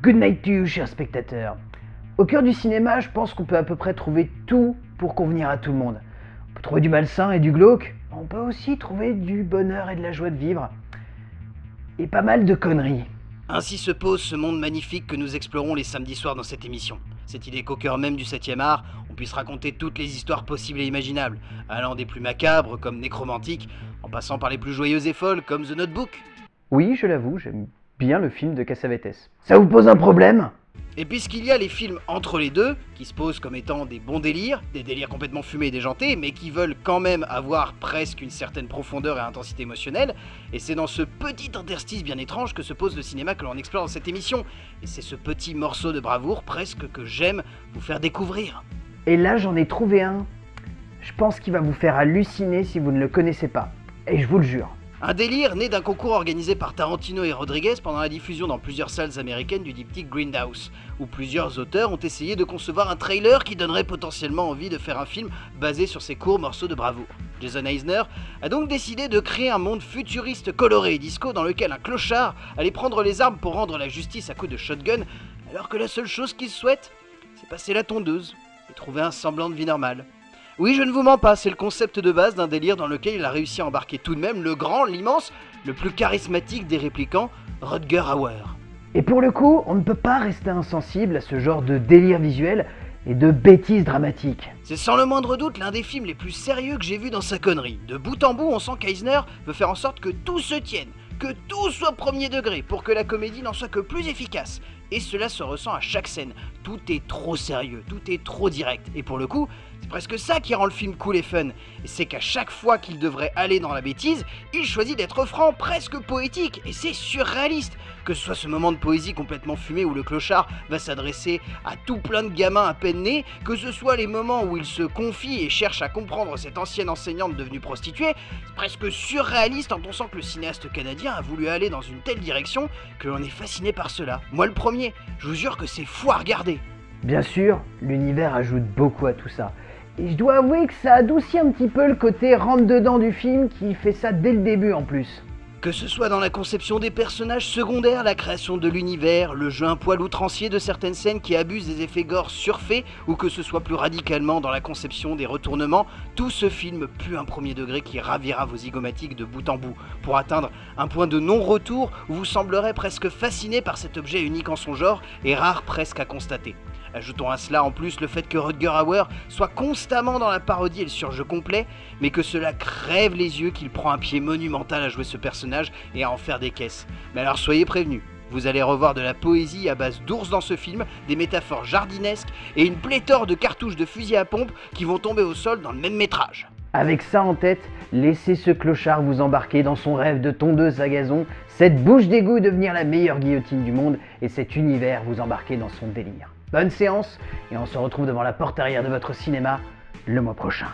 Good night to you, chers spectateurs. Au cœur du cinéma, je pense qu'on peut à peu près trouver tout pour convenir à tout le monde. On peut trouver du malsain et du glauque, on peut aussi trouver du bonheur et de la joie de vivre. Et pas mal de conneries. Ainsi se pose ce monde magnifique que nous explorons les samedis soirs dans cette émission. Cette idée qu'au cœur même du 7 art, on puisse raconter toutes les histoires possibles et imaginables, allant des plus macabres comme Nécromantique, en passant par les plus joyeuses et folles comme The Notebook. Oui, je l'avoue, j'aime bien le film de Cassavetes. Ça vous pose un problème? Et puisqu'il y a les films entre les deux, qui se posent comme étant des bons délires, des délires complètement fumés et déjantés, mais qui veulent quand même avoir presque une certaine profondeur et intensité émotionnelle, et c'est dans ce petit interstice bien étrange que se pose le cinéma que l'on explore dans cette émission. Et c'est ce petit morceau de bravoure presque que j'aime vous faire découvrir. Et là j'en ai trouvé un. Je pense qu'il va vous faire halluciner si vous ne le connaissez pas. Et je vous le jure. Un délire né d'un concours organisé par Tarantino et Rodriguez pendant la diffusion dans plusieurs salles américaines du diptyque Greenhouse, où plusieurs auteurs ont essayé de concevoir un trailer qui donnerait potentiellement envie de faire un film basé sur ces courts morceaux de bravoure. Jason Eisner a donc décidé de créer un monde futuriste coloré et disco dans lequel un clochard allait prendre les armes pour rendre la justice à coups de shotgun, alors que la seule chose qu'il souhaite, c'est passer la tondeuse et trouver un semblant de vie normale. Oui, je ne vous mens pas, c'est le concept de base d'un délire dans lequel il a réussi à embarquer tout de même le grand, l'immense, le plus charismatique des réplicants, Rutger Hauer. Et pour le coup, on ne peut pas rester insensible à ce genre de délire visuel et de bêtises dramatiques. C'est sans le moindre doute l'un des films les plus sérieux que j'ai vu dans sa connerie. De bout en bout, on sent qu'Eisner veut faire en sorte que tout se tienne, que tout soit premier degré pour que la comédie n'en soit que plus efficace. Et cela se ressent à chaque scène. Tout est trop sérieux, tout est trop direct. Et pour le coup, c'est presque ça qui rend le film cool et fun. C'est qu'à chaque fois qu'il devrait aller dans la bêtise, il choisit d'être franc, presque poétique. Et c'est surréaliste. Que ce soit ce moment de poésie complètement fumé où le clochard va s'adresser à tout plein de gamins à peine nés, que ce soit les moments où il se confie et cherche à comprendre cette ancienne enseignante devenue prostituée, c'est presque surréaliste en pensant que le cinéaste canadien a voulu aller dans une telle direction que l'on est fasciné par cela. Moi le premier, je vous jure que c'est fou à regarder. Bien sûr, l'univers ajoute beaucoup à tout ça. Et je dois avouer que ça adoucit un petit peu le côté rentre-dedans du film qui fait ça dès le début en plus. Que ce soit dans la conception des personnages secondaires, la création de l'univers, le jeu un poil outrancier de certaines scènes qui abusent des effets gore surfaits, ou que ce soit plus radicalement dans la conception des retournements, tout ce film pue un premier degré qui ravira vos zygomatiques de bout en bout, pour atteindre un point de non-retour où vous semblerez presque fasciné par cet objet unique en son genre et rare presque à constater. Ajoutons à cela en plus le fait que Rutger Hauer soit constamment dans la parodie et le surjeu complet, mais que cela crève les yeux qu'il prend un pied monumental à jouer ce personnage et à en faire des caisses. Mais alors soyez prévenus, vous allez revoir de la poésie à base d'ours dans ce film, des métaphores jardinesques et une pléthore de cartouches de fusil à pompe qui vont tomber au sol dans le même métrage. Avec ça en tête, laissez ce clochard vous embarquer dans son rêve de tondeuse à gazon, cette bouche d'égout devenir la meilleure guillotine du monde et cet univers vous embarquer dans son délire. Bonne séance et on se retrouve devant la porte arrière de votre cinéma le mois prochain.